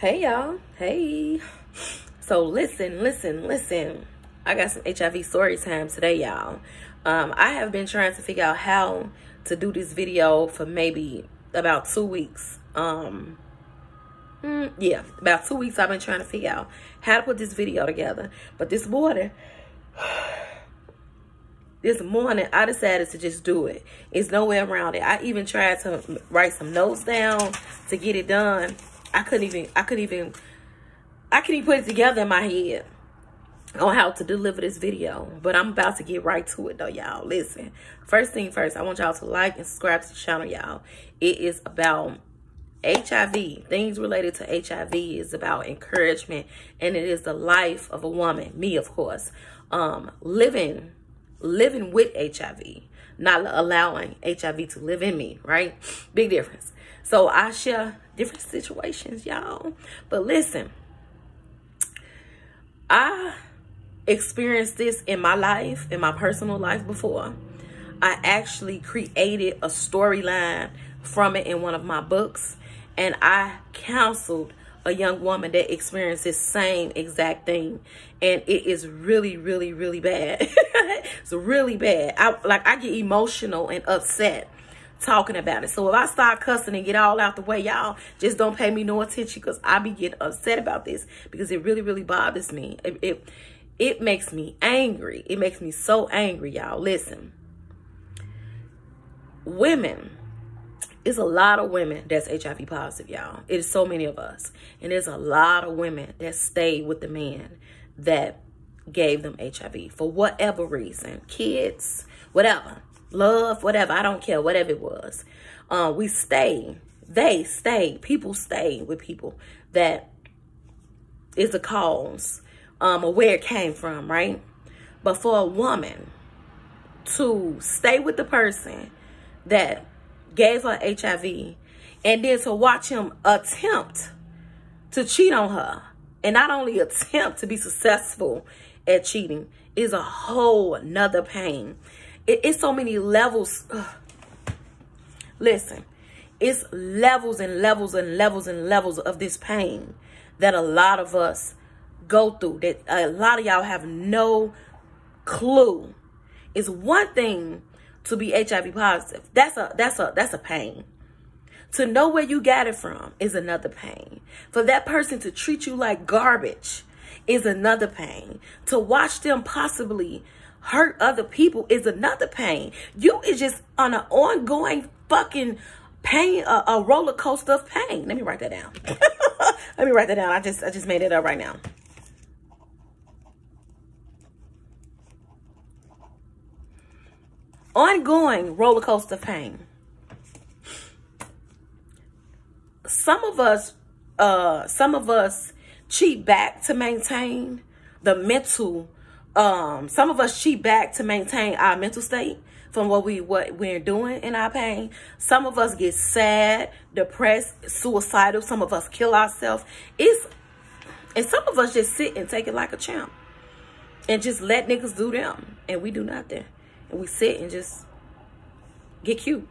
Hey y'all. Hey. So listen, listen, listen. I got some HIV story time today, y'all. Um, I have been trying to figure out how to do this video for maybe about two weeks. Um, mm, yeah, about two weeks I've been trying to figure out how to put this video together. But this morning, this morning I decided to just do it. It's no way around it. I even tried to write some notes down to get it done I couldn't even, I couldn't even, I couldn't even put it together in my head on how to deliver this video. But I'm about to get right to it though, y'all. Listen, first thing first, I want y'all to like and subscribe to the channel, y'all. It is about HIV, things related to HIV is about encouragement and it is the life of a woman, me of course, um, living, living with HIV, not allowing HIV to live in me, right? Big difference. So I share different situations, y'all. But listen, I experienced this in my life, in my personal life before. I actually created a storyline from it in one of my books. And I counseled a young woman that experienced this same exact thing. And it is really, really, really bad. it's really bad. I like I get emotional and upset talking about it. So if I start cussing and get all out the way, y'all just don't pay me no attention because I be getting upset about this because it really, really bothers me. It, it, it makes me angry. It makes me so angry, y'all. Listen, women, it's a lot of women that's HIV positive, y'all. It is so many of us. And there's a lot of women that stay with the man that gave them HIV for whatever reason. Kids, whatever love, whatever. I don't care, whatever it was. Uh, we stay. They stay. People stay with people that is the cause um, or where it came from, right? But for a woman to stay with the person that gave her HIV and then to watch him attempt to cheat on her and not only attempt to be successful at cheating is a whole nother pain it, it's so many levels. Ugh. Listen, it's levels and levels and levels and levels of this pain that a lot of us go through that a lot of y'all have no clue. It's one thing to be HIV positive. That's a that's a that's a pain. To know where you got it from is another pain. For that person to treat you like garbage is another pain. To watch them possibly hurt other people is another pain. You is just on an ongoing fucking pain, a, a roller coaster of pain. Let me write that down. Let me write that down. I just, I just made it up right now. Ongoing roller coaster pain. Some of us, uh, some of us cheat back to maintain the mental um some of us cheat back to maintain our mental state from what we what we're doing in our pain. Some of us get sad depressed suicidal. Some of us kill ourselves. It's and some of us just sit and take it like a champ and just let niggas do them. And we do nothing. And we sit and just get cute.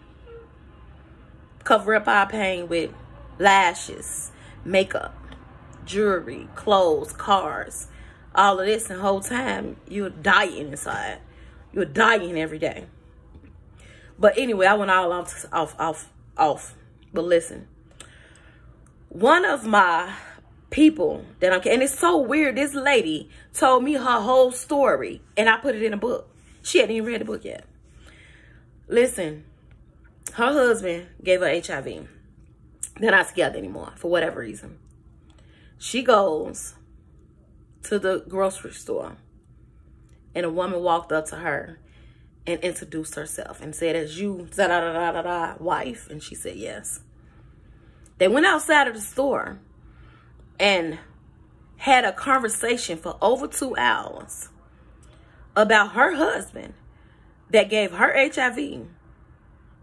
Cover up our pain with lashes makeup jewelry clothes cars all of this and whole time you're dying inside. You're dying every day. But anyway, I went all off, off, off, off. But listen, one of my people that I'm, and it's so weird. This lady told me her whole story, and I put it in a book. She hadn't even read the book yet. Listen, her husband gave her HIV. They're not together anymore for whatever reason. She goes to the grocery store and a woman walked up to her and introduced herself and said, as you, da da da da da, wife? And she said, yes. They went outside of the store and had a conversation for over two hours about her husband that gave her HIV,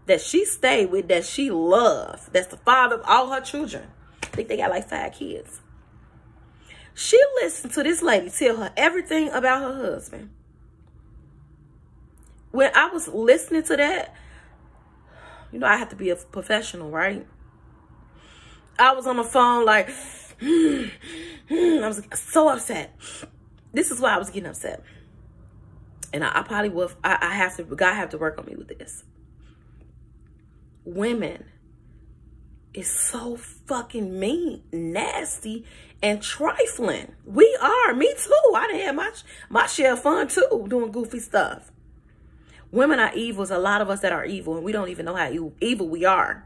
that she stayed with, that she loved, that's the father of all her children. I think they got like five kids. She listened to this lady tell her everything about her husband. When I was listening to that, you know, I have to be a professional, right? I was on the phone like, I was so upset. This is why I was getting upset. And I, I probably will, I, I have to, God have to work on me with this. Women is so fucking mean, nasty, and trifling. We are. Me too. I done had my, my share of fun too, doing goofy stuff. Women are evil. There's a lot of us that are evil, and we don't even know how evil we are.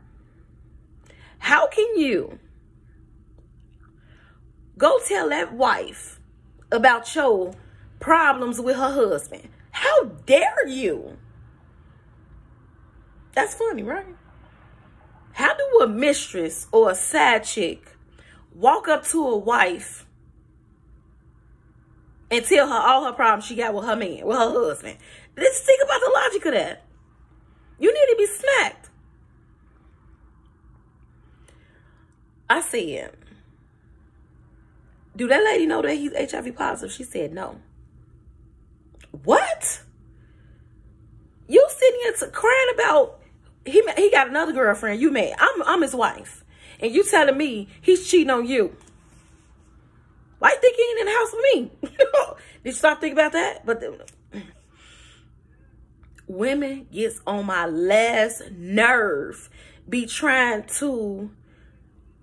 How can you go tell that wife about your problems with her husband? How dare you? That's funny, right? How do a mistress or a side chick walk up to a wife and tell her all her problems she got with her man, with her husband? Let's think about the logic of that. You need to be smacked. I said, do that lady know that he's HIV positive? She said no. What? You sitting here crying about he he got another girlfriend. You mad? I'm I'm his wife, and you telling me he's cheating on you. Why you think he ain't in the house with me? Did you stop thinking about that? But the, women gets on my last nerve. Be trying to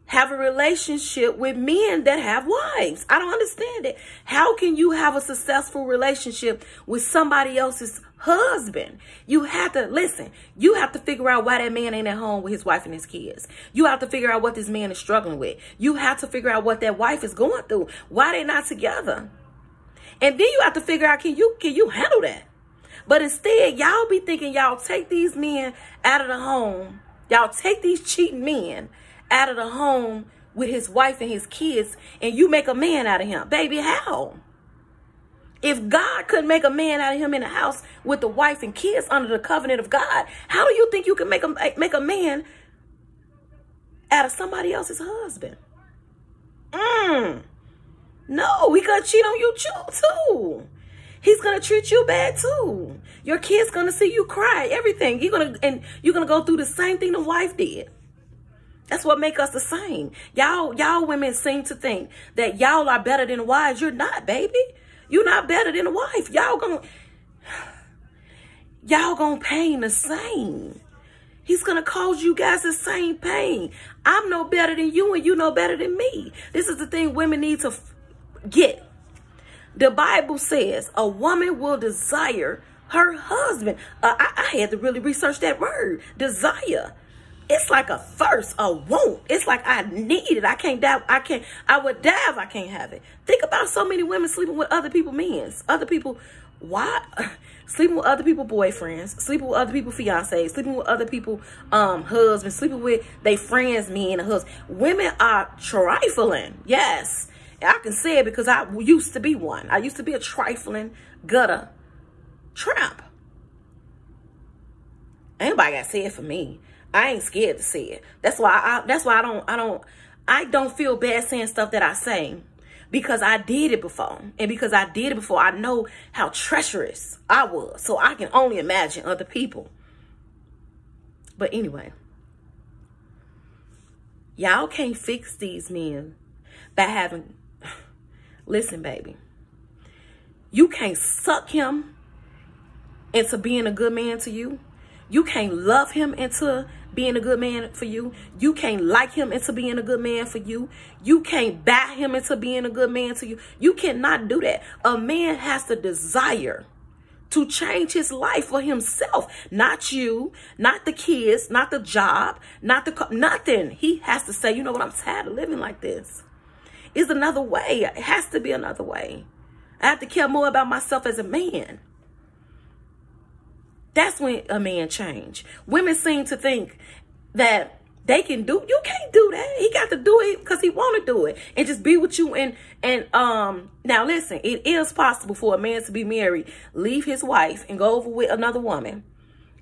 have a relationship with men that have wives. I don't understand it. How can you have a successful relationship with somebody else's husband? You have to listen. You have to figure out why that man ain't at home with his wife and his kids. You have to figure out what this man is struggling with. You have to figure out what that wife is going through. Why they not together? And then you have to figure out can you can you handle that? But instead, y'all be thinking y'all take these men out of the home. Y'all take these cheating men out of the home with his wife and his kids and you make a man out of him. Baby, how? If God couldn't make a man out of him in the house with the wife and kids under the covenant of God, how do you think you can make a make a man out of somebody else's husband? Mm. No, he gonna cheat on you too. He's gonna treat you bad too. Your kid's gonna see you cry, everything. You're gonna and you're gonna go through the same thing the wife did. That's what make us the same. Y'all, y'all women seem to think that y'all are better than wives. You're not, baby. You're not better than a wife. Y'all gonna, y'all gonna pain the same. He's gonna cause you guys the same pain. I'm no better than you and you no better than me. This is the thing women need to get. The Bible says a woman will desire her husband. Uh, I, I had to really research that word, desire it's like a thirst, a want. It's like I need it. I can't die. I can't. I would die if I can't have it. Think about so many women sleeping with other people men's, other people. Why? sleeping with other people boyfriends, sleeping with other people fiancés, sleeping with other people um husbands, sleeping with they friends, men and husbands. Women are trifling. Yes. I can say it because I used to be one. I used to be a trifling gutter tramp. Anybody got to say it for me. I ain't scared to say it. That's why I that's why I don't I don't I don't feel bad saying stuff that I say because I did it before. And because I did it before, I know how treacherous I was. So I can only imagine other people. But anyway, y'all can't fix these men by having listen, baby. You can't suck him into being a good man to you. You can't love him into being a good man for you. You can't like him into being a good man for you. You can't bat him into being a good man to you. You cannot do that. A man has to desire to change his life for himself, not you, not the kids, not the job, not the nothing. He has to say, you know what, I'm tired of living like this. Is another way. It has to be another way. I have to care more about myself as a man. That's when a man change. Women seem to think that they can do you can't do that. He got to do it because he want to do it and just be with you and and um now listen it is possible for a man to be married leave his wife and go over with another woman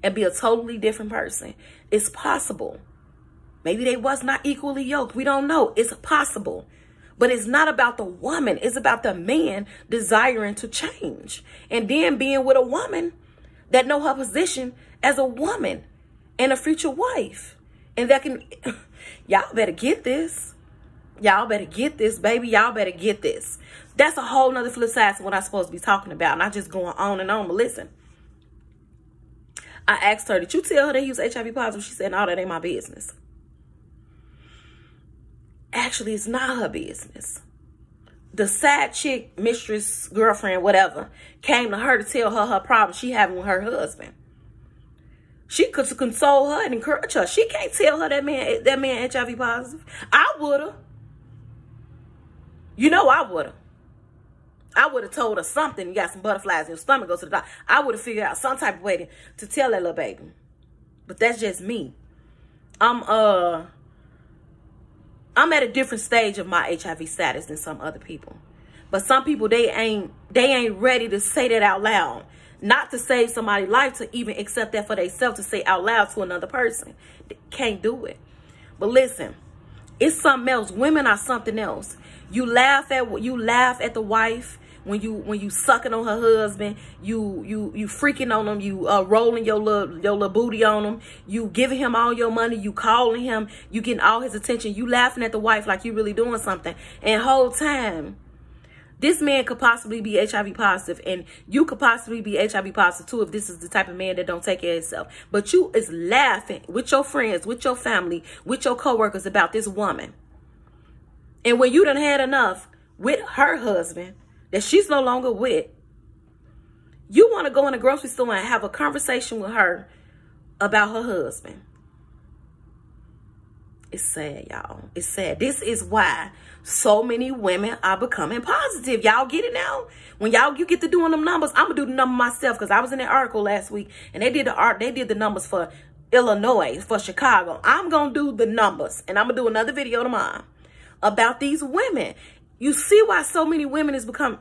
and be a totally different person. It's possible. Maybe they was not equally yoked. We don't know. It's possible. But it's not about the woman. It's about the man desiring to change. And then being with a woman that know her position as a woman and a future wife. And that can, y'all better get this. Y'all better get this, baby. Y'all better get this. That's a whole nother flip side to what I'm supposed to be talking about. Not just going on and on. But listen, I asked her, did you tell her they use HIV positive? She said, no, that ain't my business. Actually, it's not her business. The side chick, mistress, girlfriend, whatever, came to her to tell her her problem she having with her husband. She could console her and encourage her. She can't tell her that man that man HIV positive. I would have. You know I would have. I would have told her something. You got some butterflies in your stomach. Go to the doctor. I would have figured out some type of way to, to tell that little baby. But that's just me. I'm uh I'm at a different stage of my HIV status than some other people. But some people they ain't they ain't ready to say that out loud. Not to save somebody's life to even accept that for themselves to say out loud to another person. They can't do it. But listen, it's something else. Women are something else. You laugh at you laugh at the wife when you when you sucking on her husband, you you you freaking on him, you uh, rolling your little your little booty on him, you giving him all your money, you calling him, you getting all his attention, you laughing at the wife like you really doing something, and whole time. This man could possibly be HIV positive, and you could possibly be HIV positive too if this is the type of man that don't take care of himself. But you is laughing with your friends, with your family, with your coworkers about this woman. And when you done had enough with her husband, that she's no longer with, you want to go in a grocery store and have a conversation with her about her husband. It's sad, y'all. It's sad. This is why so many women are becoming positive. Y'all get it now? When y'all you get to doing them numbers, I'm gonna do the number myself because I was in that article last week and they did the art, they did the numbers for Illinois, for Chicago. I'm gonna do the numbers and I'm gonna do another video tomorrow about these women. You see why so many women is become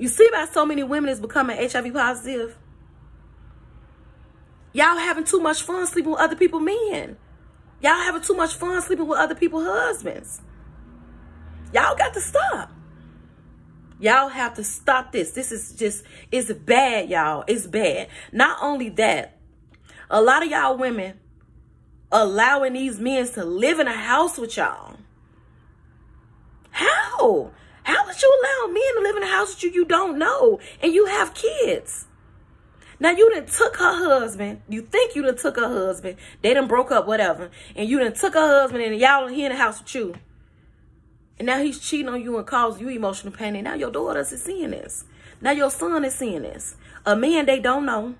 you see why so many women is becoming HIV positive? Y'all having too much fun sleeping with other people men. Y'all having too much fun sleeping with other people husbands. Y'all got to stop. Y'all have to stop this. This is just, it's bad, y'all. It's bad. Not only that, a lot of y'all women allowing these men to live in a house with y'all. How? How would you allow men to live in a house with you you don't know and you have kids? Now you done took her husband. You think you done took her husband. They done broke up, whatever. And you done took her husband and y'all here in the house with you. And now he's cheating on you and causing you emotional pain. And now your daughters is seeing this. Now your son is seeing this. A man they don't know.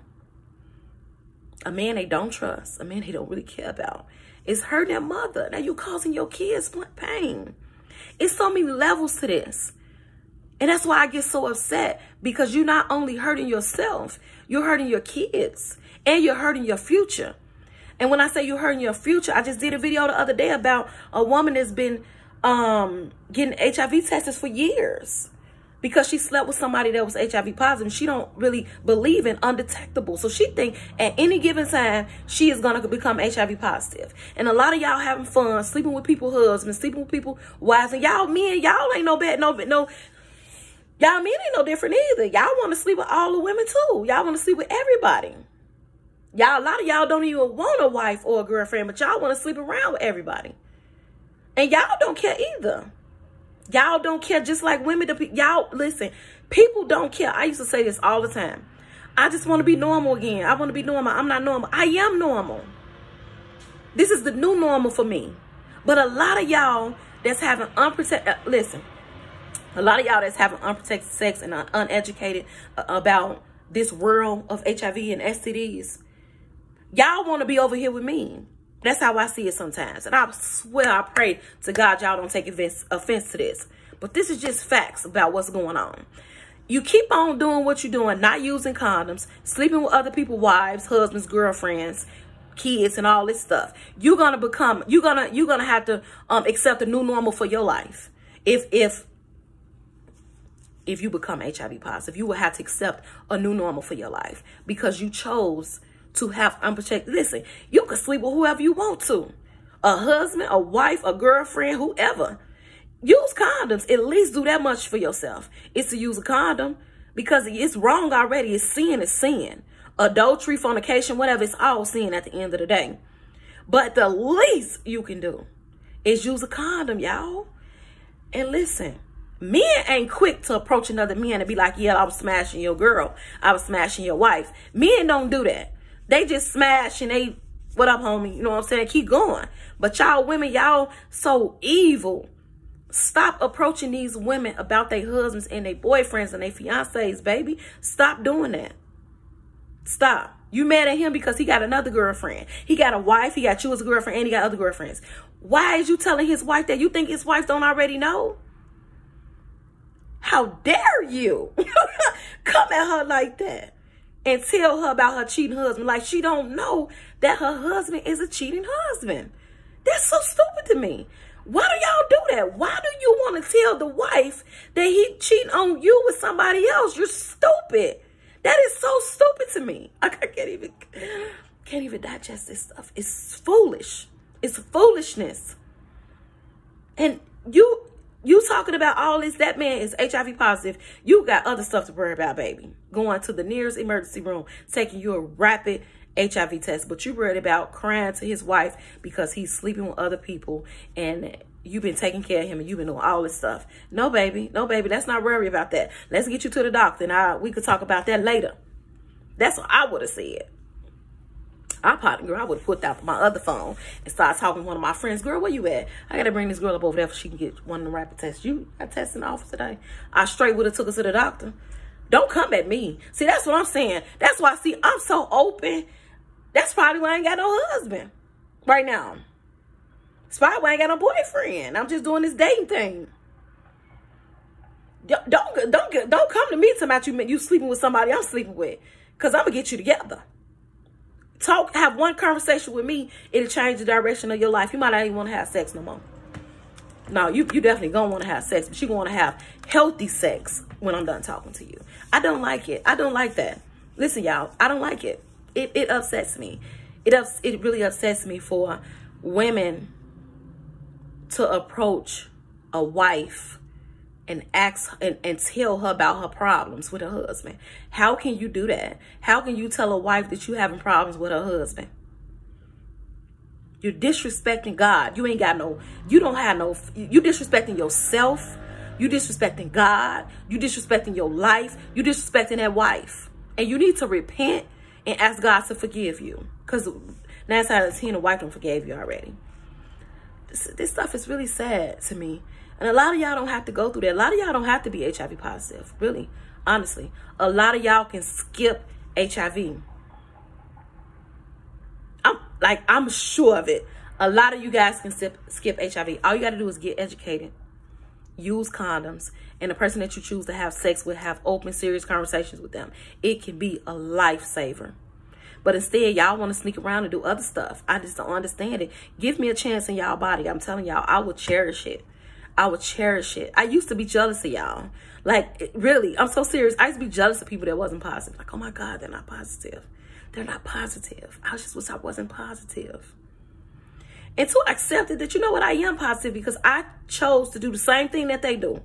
A man they don't trust. A man they don't really care about. It's hurting their mother. Now you causing your kids pain. It's so many levels to this. And that's why I get so upset because you're not only hurting yourself, you're hurting your kids and you're hurting your future. And when I say you're hurting your future, I just did a video the other day about a woman that's been um, getting HIV tests for years because she slept with somebody that was HIV positive. She don't really believe in undetectable. So she think at any given time, she is going to become HIV positive. And a lot of y'all having fun, sleeping with people husbands, sleeping with people wives. And y'all men, y'all ain't no bad, no, no, y'all men ain't no different either. Y'all want to sleep with all the women too. Y'all want to sleep with everybody. Y'all, a lot of y'all don't even want a wife or a girlfriend, but y'all want to sleep around with everybody. And y'all don't care either. Y'all don't care just like women. Y'all, listen, people don't care. I used to say this all the time. I just want to be normal again. I want to be normal. I'm not normal. I am normal. This is the new normal for me. But a lot of y'all that's having unprotected, uh, listen, a lot of y'all that's having unprotected sex and uh, uneducated uh, about this world of HIV and STDs, y'all want to be over here with me. That's how I see it sometimes. And I swear I pray to God y'all don't take offense, to this. But this is just facts about what's going on. You keep on doing what you're doing, not using condoms, sleeping with other people's wives, husbands, girlfriends, kids, and all this stuff. You're gonna become, you're gonna, you're gonna have to um, accept a new normal for your life. If if if you become HIV positive, you will have to accept a new normal for your life because you chose to have unprotected. Listen, you can sleep with whoever you want to. A husband, a wife, a girlfriend, whoever. Use condoms. At least do that much for yourself. It's to use a condom because it's wrong already. It's sin. It's sin. Adultery, fornication, whatever. It's all sin at the end of the day. But the least you can do is use a condom, y'all. And listen, men ain't quick to approach another man and be like, yeah, I was smashing your girl. I was smashing your wife. Men don't do that. They just smash and they, what up, homie? You know what I'm saying? Keep going. But y'all women, y'all so evil. Stop approaching these women about their husbands and their boyfriends and their fiancés, baby. Stop doing that. Stop. You mad at him because he got another girlfriend. He got a wife, he got you as a girlfriend, and he got other girlfriends. Why is you telling his wife that you think his wife don't already know? How dare you come at her like that and tell her about her cheating husband like she don't know that her husband is a cheating husband. That's so stupid to me. Why do y'all do that? Why do you want to tell the wife that he cheating on you with somebody else? You're stupid. That is so stupid to me. I can't even can't even digest this stuff. It's foolish. It's foolishness. And you you talking about all this, that man is HIV positive. You got other stuff to worry about, baby. Going to the nearest emergency room, taking your rapid HIV test, but you worried about crying to his wife because he's sleeping with other people and you've been taking care of him and you've been doing all this stuff. No, baby. No, baby. Let's not worry about that. Let's get you to the doctor and I, we could talk about that later. That's what I would have said. I probably, girl, I would have put out my other phone and started talking to one of my friends. Girl, where you at? I got to bring this girl up over there so she can get one of the rapid tests. You got tests in the office today? I straight would have took her to the doctor. Don't come at me. See, that's what I'm saying. That's why, see, I'm so open. That's probably why I ain't got no husband right now. That's probably why I ain't got no boyfriend. I'm just doing this dating thing. Don't don't don't, don't come to me talking about you you sleeping with somebody I'm sleeping with, cause I'm gonna get you together talk, have one conversation with me, it'll change the direction of your life. You might not even want to have sex no more. No, you, you definitely gonna want to have sex, but you're gonna have healthy sex when I'm done talking to you. I don't like it. I don't like that. Listen, y'all, I don't like it. It it upsets me. It ups it really upsets me for women to approach a wife and ask and, and tell her about her problems with her husband. How can you do that? How can you tell a wife that you having problems with her husband? You're disrespecting God. You ain't got no, you don't have no, you disrespecting yourself. You disrespecting God. You disrespecting your life. You disrespecting that wife. And you need to repent and ask God to forgive you. Because nine times out of ten, the wife don't forgave you already. This, this stuff is really sad to me. And a lot of y'all don't have to go through that. A lot of y'all don't have to be HIV positive, really, honestly. A lot of y'all can skip HIV. I'm like, I'm sure of it. A lot of you guys can skip, skip HIV. All you got to do is get educated, use condoms, and the person that you choose to have sex with, have open, serious conversations with them. It can be a lifesaver. But instead, y'all want to sneak around and do other stuff. I just don't understand it. Give me a chance in y'all body. I'm telling y'all, I will cherish it. I would cherish it. I used to be jealous of y'all. Like, really, I'm so serious. I used to be jealous of people that wasn't positive. Like, oh my God, they're not positive. They're not positive. I was just wish I wasn't positive. And to accept it that, you know what, I am positive because I chose to do the same thing that they do.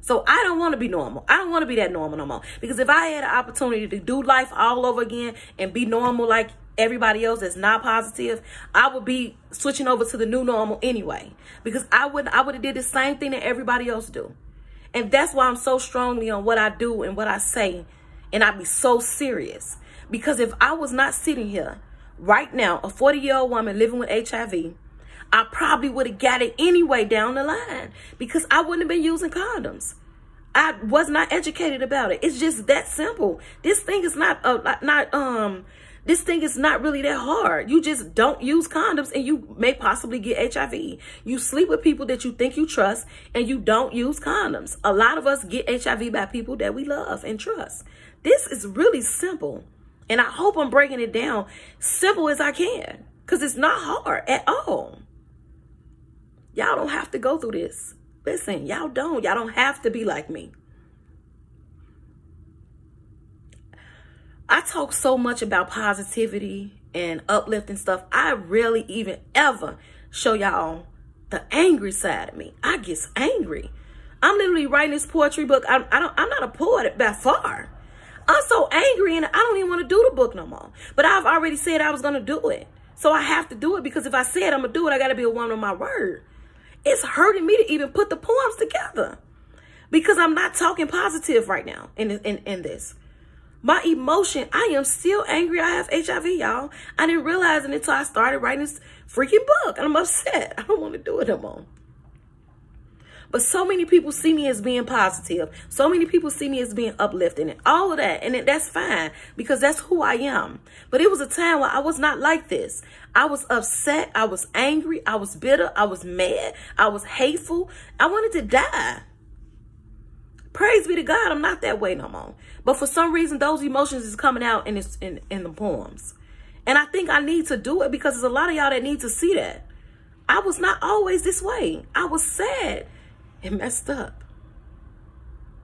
So I don't want to be normal. I don't want to be that normal no more. Because if I had an opportunity to do life all over again and be normal like everybody else that's not positive, I would be switching over to the new normal anyway. Because I would I would have did the same thing that everybody else do. And that's why I'm so strongly on what I do and what I say. And I'd be so serious. Because if I was not sitting here right now, a 40-year-old woman living with HIV, I probably would have got it anyway down the line. Because I wouldn't have been using condoms. I was not educated about it. It's just that simple. This thing is not uh, not um this thing is not really that hard. You just don't use condoms and you may possibly get HIV. You sleep with people that you think you trust and you don't use condoms. A lot of us get HIV by people that we love and trust. This is really simple. And I hope I'm breaking it down simple as I can because it's not hard at all. Y'all don't have to go through this. Listen, y'all don't. Y'all don't have to be like me. I talk so much about positivity and uplifting stuff. I rarely even ever show y'all the angry side of me. I get angry. I'm literally writing this poetry book. I'm, I don't, I'm not a poet by far. I'm so angry and I don't even want to do the book no more. But I've already said I was going to do it. So I have to do it because if I said I'm going to do it, I got to be a woman of my word. It's hurting me to even put the poems together because I'm not talking positive right now in, in, in this. My emotion, I am still angry I have HIV, y'all. I didn't realize it until I started writing this freaking book. And I'm upset. I don't want to do it no more. But so many people see me as being positive. So many people see me as being uplifting and all of that. And that's fine because that's who I am. But it was a time where I was not like this. I was upset. I was angry. I was bitter. I was mad. I was hateful. I wanted to die. Praise be to God, I'm not that way no more. But for some reason, those emotions is coming out in, this, in, in the poems. And I think I need to do it because there's a lot of y'all that need to see that. I was not always this way. I was sad and messed up.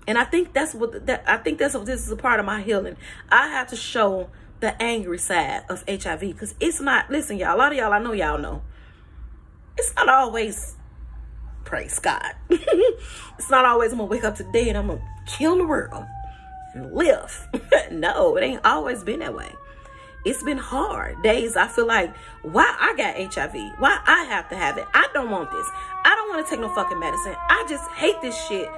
And I think that's what that I think that's what this is a part of my healing. I have to show the angry side of HIV because it's not. Listen, y'all. A lot of y'all, I know y'all know. It's not always praise God. it's not always I'm gonna wake up today and I'm gonna kill the world and live. no, it ain't always been that way. It's been hard days. I feel like, why I got HIV? Why I have to have it? I don't want this. I don't want to take no fucking medicine. I just hate this shit.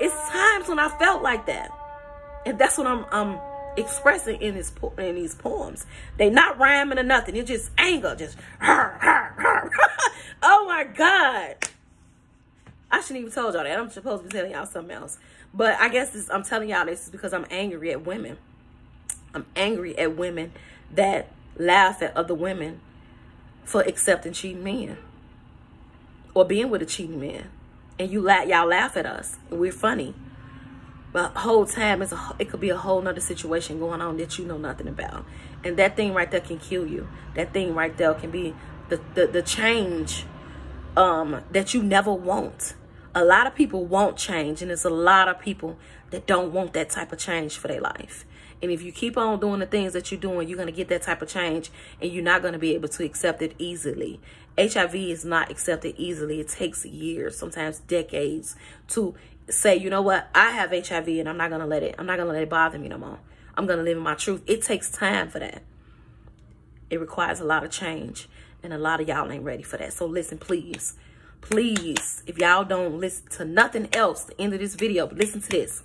It's times when I felt like that. And that's what I'm um expressing in this in these poems. They not rhyming or nothing. It's just anger, just oh my god. I shouldn't even told y'all that. I'm supposed to be telling y'all something else. But I guess this, I'm telling y'all this is because I'm angry at women. I'm angry at women that laugh at other women for accepting cheating men or being with a cheating man. And you laugh, y'all laugh at us. And we're funny. But whole time it's a, it could be a whole nother situation going on that you know nothing about. And that thing right there can kill you. That thing right there can be the, the, the change um, that you never want. A lot of people won't change, and there's a lot of people that don't want that type of change for their life. And if you keep on doing the things that you're doing, you're going to get that type of change and you're not going to be able to accept it easily. HIV is not accepted easily. It takes years, sometimes decades to say, you know what, I have HIV and I'm not going to let it, I'm not going to let it bother me no more. I'm going to live in my truth. It takes time for that. It requires a lot of change and a lot of y'all ain't ready for that. So listen, please, please, if y'all don't listen to nothing else, the end of this video, but listen to this.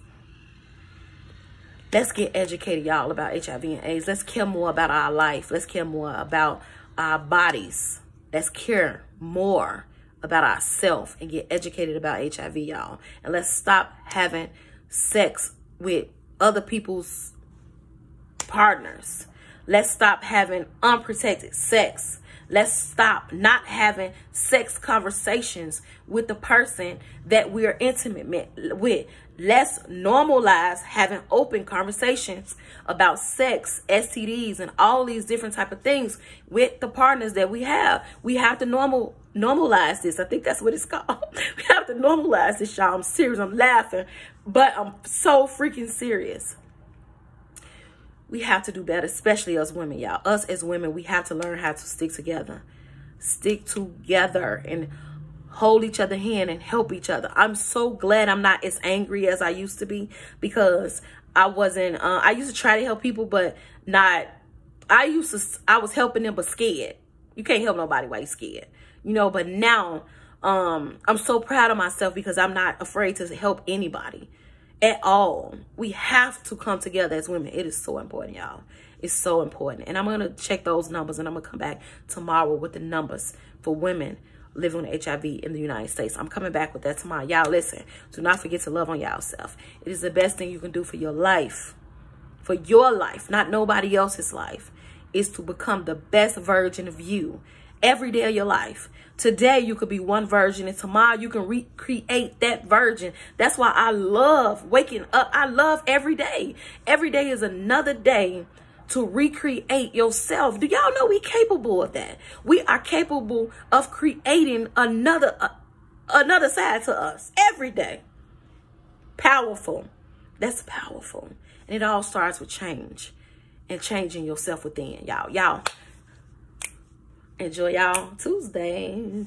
Let's get educated, y'all, about HIV and AIDS. Let's care more about our life. Let's care more about our bodies. Let's care more about ourselves and get educated about HIV, y'all. And let's stop having sex with other people's partners. Let's stop having unprotected sex. Let's stop not having sex conversations with the person that we are intimate with. Let's normalize having open conversations about sex, STDs, and all these different type of things with the partners that we have. We have to normal normalize this. I think that's what it's called. We have to normalize this, y'all. I'm serious. I'm laughing, but I'm so freaking serious. We have to do better, especially us women, y'all. Us as women, we have to learn how to stick together. Stick together and hold each other hand and help each other. I'm so glad I'm not as angry as I used to be because I wasn't, uh, I used to try to help people, but not, I used to, I was helping them, but scared. You can't help nobody while you're scared, you know, but now, um, I'm so proud of myself because I'm not afraid to help anybody at all. We have to come together as women. It is so important, y'all. It's so important. And I'm going to check those numbers and I'm going to come back tomorrow with the numbers for women living with HIV in the United States. I'm coming back with that tomorrow. Y'all listen, do not forget to love on y'all self. It is the best thing you can do for your life. For your life, not nobody else's life. Is to become the best version of you every day of your life. Today you could be one version and tomorrow you can recreate that version. That's why I love waking up. I love every day. Every day is another day to recreate yourself. Do y'all know we capable of that? We are capable of creating another uh, another side to us every day. Powerful. That's powerful. And it all starts with change and changing yourself within. Y'all, y'all enjoy y'all Tuesday.